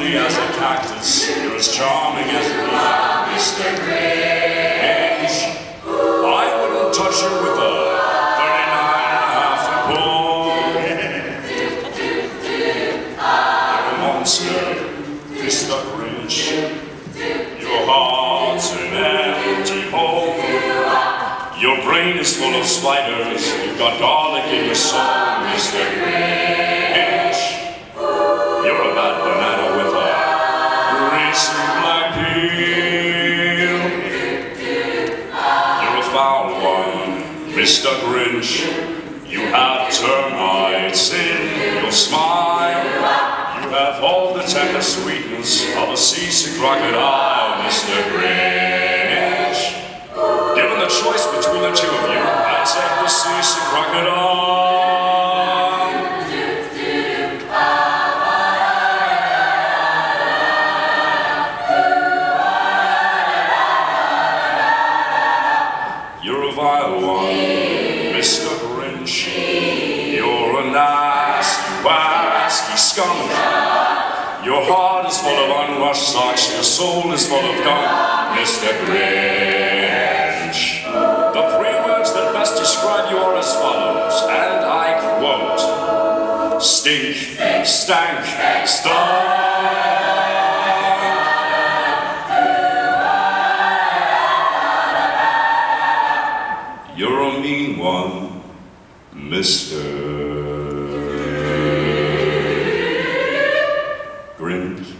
charming as you are, as charming as a ah, Mr. Grinch. I wouldn't touch you with a 39 and a half You're a monster, Mr. Grinch. Your heart's an empty hole. Your brain is full of spiders. You've got garlic in your soul, Mr. Grinch. Mr. Grinch. You have termites in your smile. You have all the tender sweetness of a seasick crocodile, Mr. Grinch. Given the choice between the two of you, I'd take the seasick crocodile. Mr. Grinch. You're a nasty, wasky skunk. Your heart is full of unwashed socks, your soul is full of gunk, Mr. Grinch. The three words that best describe you are as follows, and I quote Stink, stank, stunk. You're a mean one, Mr. Grinch.